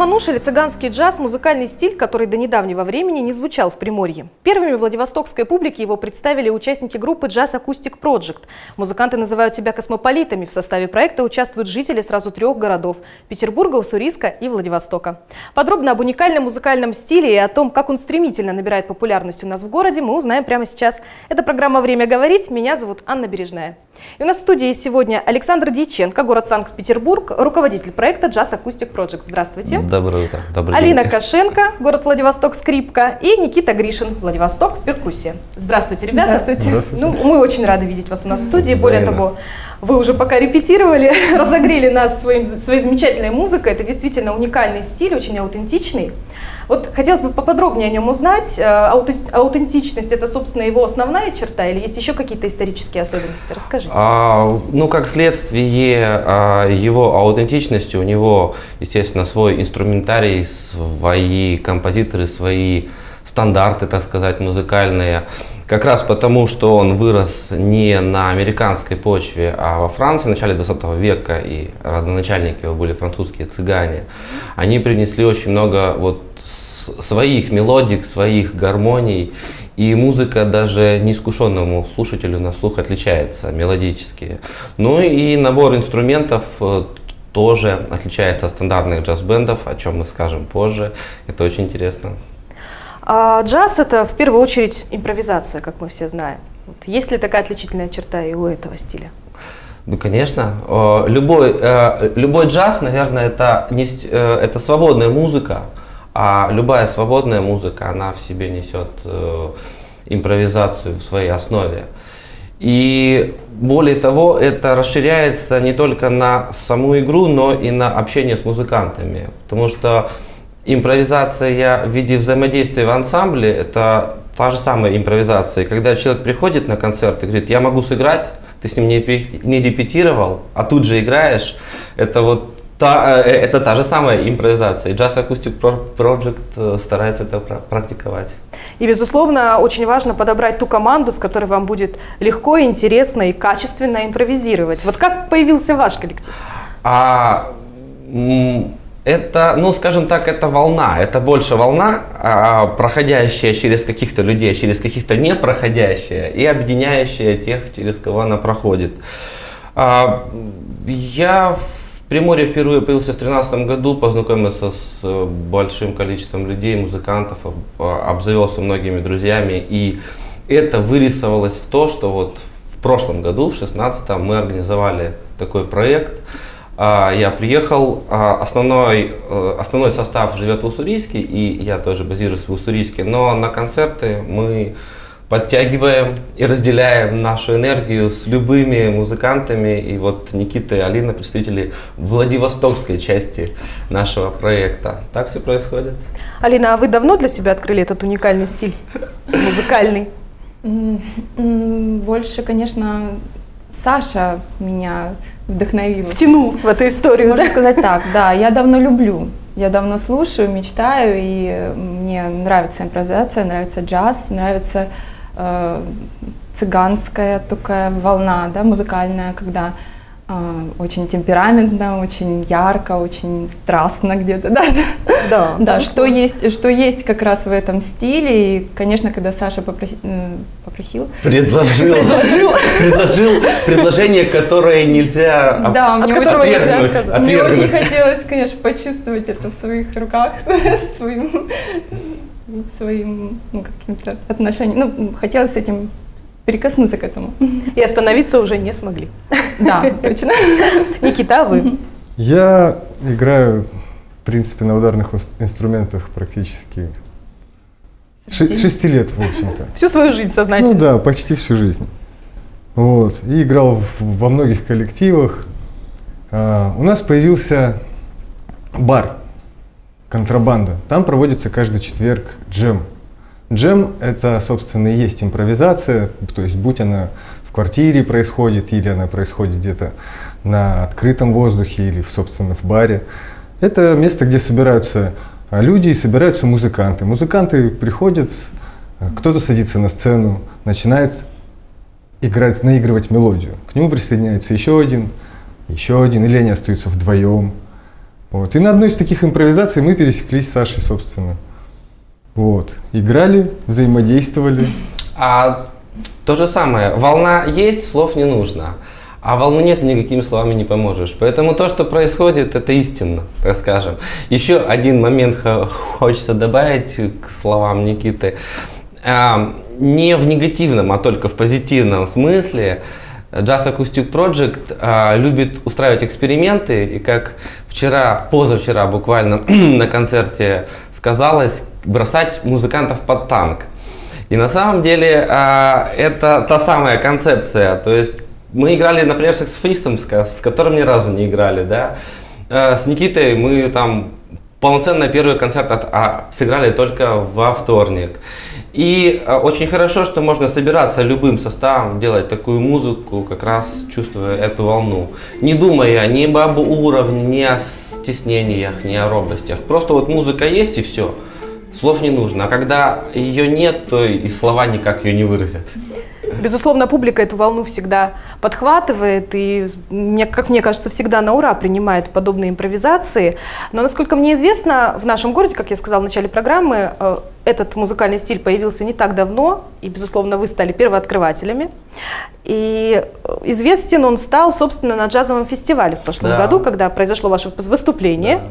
мануш или цыганский джаз – музыкальный стиль, который до недавнего времени не звучал в Приморье. Первыми владивостокской публике его представили участники группы Jazz Acoustic Project. Музыканты называют себя космополитами. В составе проекта участвуют жители сразу трех городов – Петербурга, Уссурийска и Владивостока. Подробно об уникальном музыкальном стиле и о том, как он стремительно набирает популярность у нас в городе, мы узнаем прямо сейчас. Это программа «Время говорить». Меня зовут Анна Бережная. И у нас в студии сегодня Александр Дьяченко, город Санкт-Петербург, руководитель проекта Jazz Acoustic Project. Здравствуйте. Доброе утро. Добрый Алина день. Кошенко, город Владивосток, скрипка. И Никита Гришин, Владивосток, перкуссия. Здравствуйте, ребята. Здравствуйте. Здравствуйте. Ну, мы очень рады видеть вас у нас в студии. Более того, вы уже пока репетировали, разогрели нас своим, своей замечательной музыкой. Это действительно уникальный стиль, очень аутентичный. Вот хотелось бы поподробнее о нем узнать. Э, аутен- Аутентичность – это, собственно, его основная черта или есть еще какие-то исторические особенности? Расскажите. А, ну, как следствие а, его аутентичности, у него, естественно, свой инструментарий, свои композиторы, свои стандарты, так сказать, музыкальные. Как раз потому, что он вырос не на американской почве, а во Франции в начале 20 века, и родоначальники его были французские цыгане, они принесли очень много вот своих мелодик, своих гармоний, и музыка даже неискушенному слушателю на слух отличается мелодически. Ну и набор инструментов э, тоже отличается от стандартных джаз-бендов, о чем мы скажем позже. Это очень интересно. А джаз – это в первую очередь импровизация, как мы все знаем. Вот есть ли такая отличительная черта и у этого стиля? Ну, конечно. Э, Любой, э, любой джаз, наверное, это, не э, это свободная музыка, а любая свободная музыка, она в себе несет импровизацию в своей основе. И более того, это расширяется не только на саму игру, но и на общение с музыкантами. Потому что импровизация в виде взаимодействия в ансамбле – это та же самая импровизация. Когда человек приходит на концерт и говорит, я могу сыграть, ты с ним не, репе- не репетировал, а тут же играешь, это вот та, э, это та же самая импровизация. И Jazz Acoustic Pro- Project э, старается это пра- практиковать. И, безусловно, очень важно подобрать ту команду, с которой вам будет легко, интересно и качественно импровизировать. Вот как появился ваш коллектив? А это, ну, скажем так, это волна. Это больше волна, а, проходящая через каких-то людей, через каких-то не проходящая и объединяющая тех, через кого она проходит. А, я в Приморье впервые появился в 2013 году, познакомился с э, большим количеством людей, музыкантов, об- а, обзавелся многими друзьями. И это вырисовалось в то, что вот в прошлом году, в 2016 мы организовали такой проект. А, Я приехал, а, основной, э, основной состав живет в Уссурийске, и я тоже базируюсь в Уссурийске, но на концерты мы подтягиваем и разделяем нашу энергию с любыми музыкантами. И вот Никита и Алина представители Владивостокской части нашего проекта. Так все происходит. Алина, а вы давно для себя открыли этот уникальный стиль музыкальный? Больше, конечно, Саша меня вдохновила. Втянул в эту историю, Можно да? сказать так, да, я давно люблю. Я давно слушаю, мечтаю, и мне нравится импровизация, нравится джаз, нравится э, цыганская такая волна, да, музыкальная, когда очень темпераментно, очень ярко, очень страстно где-то даже. Да, Да, что есть, что есть как раз в этом стиле. И, конечно, когда Саша попроси- попросил, Предложил, предложил предложение, которое нельзя да, от мне которого очень, нельзя отвергнуть. мне очень хотелось, конечно, почувствовать это в своих руках, своим, своим ну, каким-то отношением. Ну, хотелось с этим прикоснуться к этому. И остановиться уже не смогли. Да, точно. Никита, а вы? Я играю, в принципе, на ударных инструментах практически шести лет, в общем-то. Всю свою жизнь сознательно. Ну да, почти всю жизнь. Вот. И играл в- во многих коллективах. А, у нас появился бар «Контрабанда». Там проводится каждый четверг джем. Джем – это, собственно, и есть импровизация, то есть будь она в квартире происходит, или она происходит где-то на открытом воздухе, или, собственно, в баре. Это место, где собираются люди и собираются музыканты. Музыканты приходят, кто-то садится на сцену, начинает играть, наигрывать мелодию. К нему присоединяется еще один, еще один, или они остаются вдвоем. Вот. И на одной из таких импровизаций мы пересеклись с Сашей, собственно. Вот. Играли, взаимодействовали. А то же самое. Волна есть, слов не нужно. А волны нет, никакими словами не поможешь. Поэтому то, что происходит, это истинно, так скажем. Еще один момент хочется добавить к словам Никиты. А, не в негативном, а только в позитивном смысле. Jazz Acoustic Project а, любит устраивать эксперименты, и как вчера, позавчера буквально на концерте сказалось, бросать музыкантов под танк. И на самом деле а, это та самая концепция, то есть мы играли, например, с саксофонистом, с которым ни разу не играли, да. Э, с Никитой мы там полноценно первый концерт от, а, сыграли только во вторник. И а, очень хорошо, что можно собираться любым составом, делать такую музыку, как раз чувствуя эту волну. Не думая ни об уровне, ни о стеснениях, ни о робостях. Просто вот музыка есть и все. Слов не нужно. А когда ее нет, то и слова никак ее не выразят. Безусловно, публика эту волну всегда подхватывает и, мне, как мне кажется, всегда на ура принимает подобные импровизации. Но, насколько мне известно, в нашем городе, как я сказала в начале программы, э, этот музыкальный стиль появился не так давно, и, безусловно, вы стали первооткрывателями. И известен он стал, собственно, на джазовом фестивале в прошлом да. году, когда произошло ваше выступление. Да.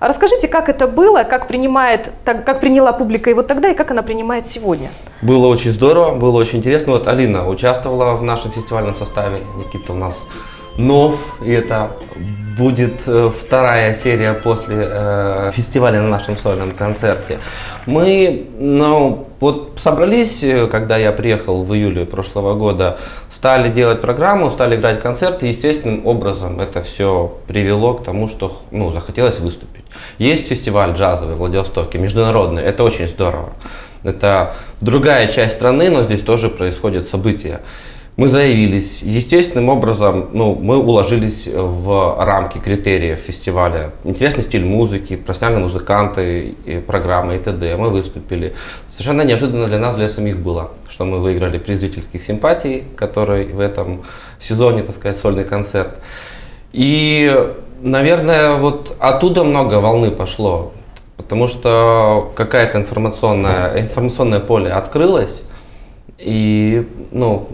Расскажите, как это было, как, принимает, так, как приняла публика его тогда и как она принимает сегодня? Было очень здорово, было очень интересно. Вот Алина участвовала в нашем фестивальном составе, Никита у нас нов, и это будет э, вторая серия после э, фестиваля на нашем сольном концерте. Мы ну, вот собрались, э, когда я приехал в июле прошлого года, стали делать программу, стали играть концерты, естественным образом это все привело к тому, что ну, захотелось выступить. Есть фестиваль джазовый в Владивостоке, международный, это очень здорово. Это другая часть страны, но здесь тоже происходят события. Мы заявились. Естественным образом ну, мы уложились в рамки критериев фестиваля. Интересный стиль музыки, профессиональные музыканты, и программы и т.д. Мы выступили. Совершенно неожиданно для нас, для самих было, что мы выиграли приз зрительских симпатий, который в этом сезоне, так сказать, сольный концерт. И, наверное, вот оттуда много волны пошло, потому что какая-то информационная, информационное поле открылось, и, ну,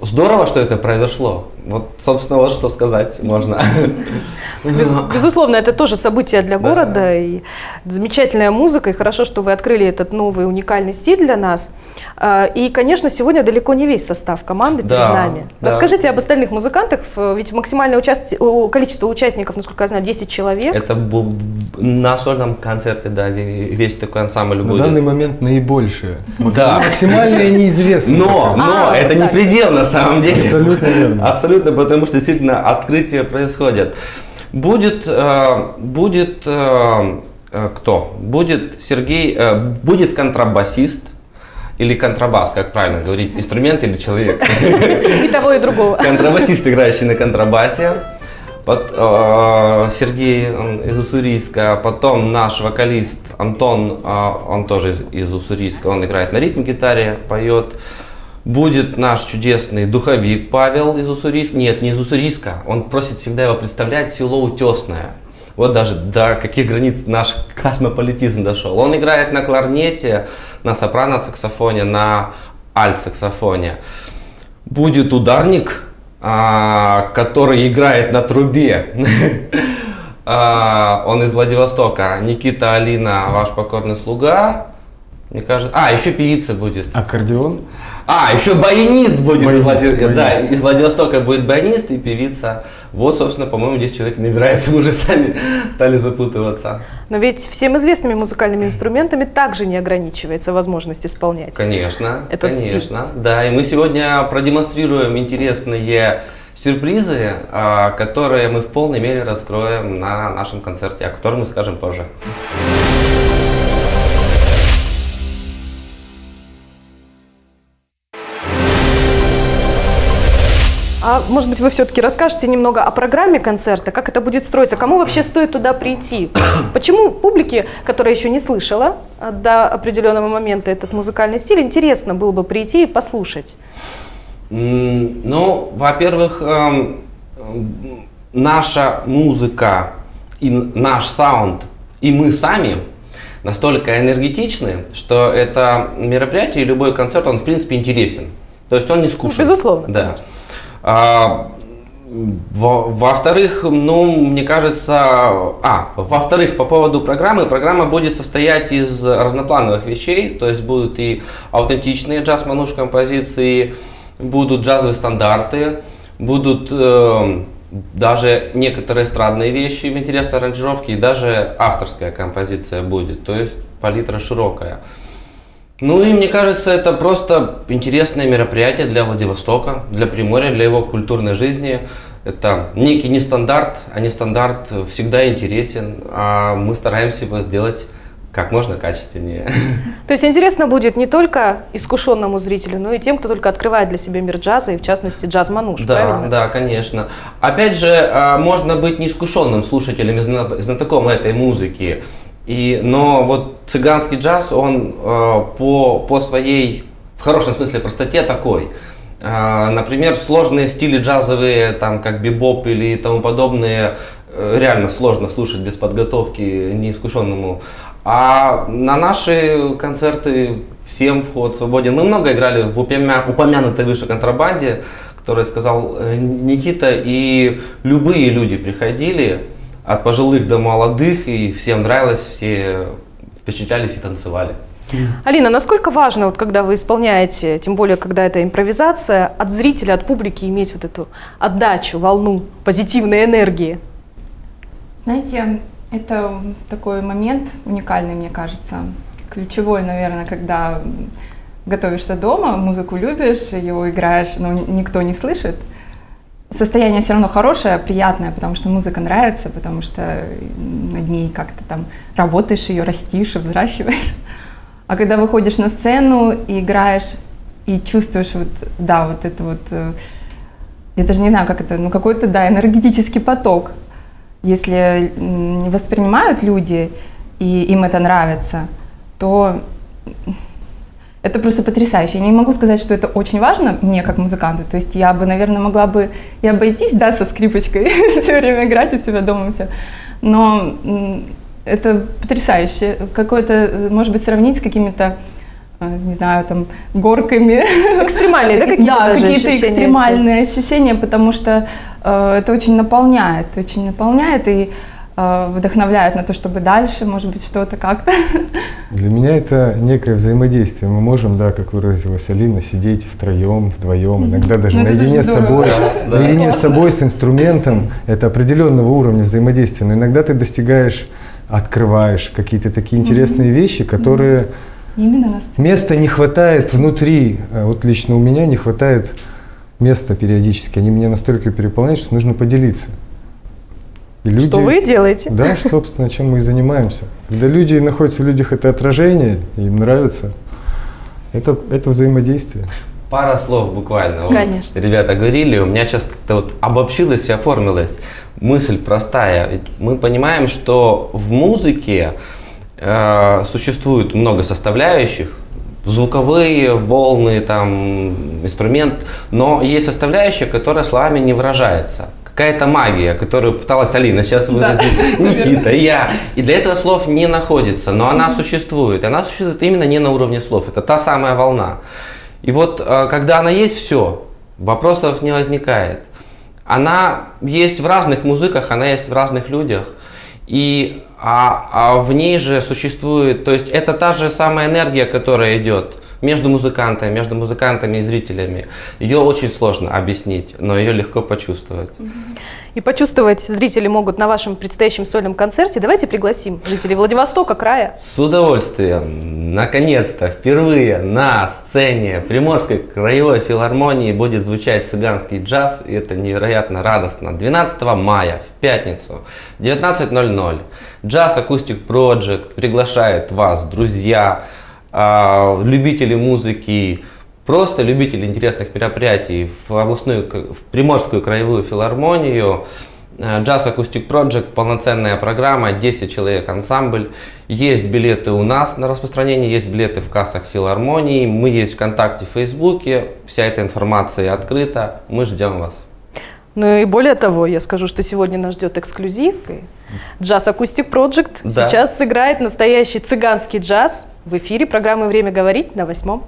Здорово, что это произошло. Вот, собственно, вот что сказать можно. Безусловно, это тоже событие для города да. и замечательная музыка. И хорошо, что вы открыли этот новый уникальный стиль для нас. А, и, конечно, сегодня далеко не весь состав команды перед да, нами. Да. Расскажите об остальных музыкантах. Ведь максимальное участи... количество участников, насколько я знаю, 10 человек. Это на сольном концерте, да, весь такой ансамбль на будет. На данный момент наибольшее. Да. Максимальное неизвестно. Но, но а, это не предел на самом деле. Абсолютно верно. Абсолютно, потому что действительно открытия происходят. Будет, э, будет э, э, кто? Будет Сергей, будет контрабасист, или контрабас, как правильно говорить, инструмент или человек? И того, и другого. Контрабасист, играющий на контрабасе. Под, э, Сергей из Уссурийска, потом наш вокалист Антон, э, он тоже из, из Уссурийска, он играет на ритм-гитаре, поет. Будет наш чудесный духовик Павел из Уссурийска. Нет, не из Уссурийска. Он просит всегда его представлять село Утесное. Вот даже до каких границ наш космополитизм дошел. Он играет на кларнете, на сопрано-саксофоне, на альт-саксофоне. Будет ударник, а, который играет на трубе. А, он из Владивостока. Никита Алина, ваш покорный слуга. Мне кажется. А, еще певица будет. Аккордеон? А, еще баянист будет баянист, из, Влади... баянист. Да, из Владивостока будет баянист и певица. Вот, собственно, по-моему, 10 человек набирается, мы уже сами стали запутываться. Но ведь всем известными музыкальными инструментами также не ограничивается возможность исполнять. Конечно, этот конечно. Стиль. Да, и мы сегодня продемонстрируем интересные сюрпризы, а, которые мы в полной мере раскроем на нашем концерте, о котором мы скажем позже. А может быть, вы все-таки расскажете немного о программе концерта, как это будет строиться, кому вообще стоит туда прийти? Почему публике, которая еще не слышала а, до определенного момента этот музыкальный стиль, интересно было бы прийти и послушать? Ну, во-первых, эм, наша музыка и наш саунд, и мы сами настолько энергетичны, что это мероприятие и любой концерт, он в принципе интересен. То есть он не скучен. Безусловно. Да. А, во- во-вторых, ну, мне кажется, а, во-вторых, по поводу программы, программа будет состоять из разноплановых вещей, то есть будут и аутентичные джаз-мануш композиции, будут джазовые стандарты, будут э, даже некоторые эстрадные вещи в интересной аранжировке, и даже авторская композиция будет, то есть палитра широкая. Ну и мне кажется, это просто интересное мероприятие для Владивостока, для Приморья, для его культурной жизни. Это некий нестандарт, а нестандарт всегда интересен, а мы стараемся его сделать как можно качественнее. То есть интересно будет не только искушенному зрителю, но и тем, кто только открывает для себя мир джаза, и в частности джаз-мануш, Да, правильно? да, конечно. Опять же, а, можно быть неискушенным слушателем и зна- знатоком этой музыки. И, но вот цыганский джаз, он э, по, по своей, в хорошем смысле, простоте такой. А, например, сложные стили джазовые, там, как бибоп или тому подобное, э, реально сложно слушать без подготовки неискушенному. А на наши концерты всем вход свободен. Мы много играли в упомя- упомянутой выше контрабанде, который сказал э, Никита, и любые люди приходили, от пожилых до молодых, и всем нравилось, все впечатлялись и танцевали. Алина, насколько важно, вот, когда вы исполняете, тем более, когда это импровизация, от зрителя, от публики иметь вот эту отдачу, волну позитивной энергии? Знаете, это такой момент уникальный, мне кажется. Ключевой, наверное, когда готовишься дома, музыку любишь, ее играешь, но никто не слышит. Состояние все равно хорошее, приятное, потому что музыка нравится, потому что над ней как-то там работаешь, ее растишь, взращиваешь. А когда выходишь на сцену и играешь, и чувствуешь вот, да, вот это вот, э, я даже не знаю, как это, ну какой-то, да, энергетический поток. Если воспринимают люди, и им это нравится, то это просто потрясающе. Я не могу сказать, что это очень важно мне как музыканту. То есть я бы, наверное, могла бы и обойтись, да, со скрипочкой, все время играть у себя дома все. Но это потрясающе. Какое-то, э, может быть, сравнить с какими-то э, не знаю, там, горками. Экстремальные, да, какие-то Да, какие-то ощущения экстремальные ощущения, потому что э, это очень наполняет, очень наполняет и вдохновляет на то, чтобы дальше, может быть, что-то как-то. Для меня это некое взаимодействие. Мы можем, да, как выразилась Алина, сидеть втроем, вдвоем, иногда даже Ну, наедине с собой, Да, да. наедине с собой, с инструментом. Это определенного уровня взаимодействия. Но иногда ты достигаешь, открываешь какие-то такие интересные вещи, которые Именно на сцене. места не хватает внутри. А Вот лично у меня не хватает места периодически. Они меня настолько переполняют, что нужно поделиться. И люди- Что вы делаете? да, собственно, чем мы и занимаемся. Когда люди находятся в людях, это отражение, им нравится. Это, это взаимодействие. Пара слов буквально. Вот Конечно. ребята говорили, у меня сейчас как-то вот обобщилось и оформилась мысль простая. Ведь мы понимаем, что в музыке э, существует много составляющих, звуковые волны, там, инструмент, но есть составляющая, которая словами не выражается. Какая-то магия, которую пыталась Алина сейчас выразить, Никита, и я. И для этого слов не находится, но она существует. Она существует именно не на уровне слов. Это та самая волна. И вот э, когда она есть, все, вопросов не возникает. Она есть в разных музыках, она есть в разных людях. И а, а в ней же существует, то есть это та же самая энергия, которая идет между музыкантами, между музыкантами и зрителями. Ее очень сложно объяснить, но ее легко почувствовать. И почувствовать зрители могут на вашем предстоящем сольном концерте. Давайте пригласим жителей Владивостока, края. С удовольствием, наконец-то, впервые на сцене Приморской краевой филармонии будет звучать цыганский джаз, и это невероятно радостно. 12 мая, в пятницу, 19.00, Jazz Acoustic Project приглашает вас, друзья, а, любители музыки, просто любители интересных мероприятий в областную, в Приморскую краевую филармонию. Э, Jazz Acoustic Project, полноценная программа, 10 человек ансамбль. Есть билеты у нас на распространение, есть билеты в кассах филармонии. Мы есть ВКонтакте, в Фейсбуке. Вся эта информация открыта. Мы ждем вас. Ну и более того, я скажу, что сегодня нас ждет эксклюзив. И джаз Acoustic Project Да. сейчас сыграет настоящий цыганский джаз в эфире программы «Время говорить» на восьмом.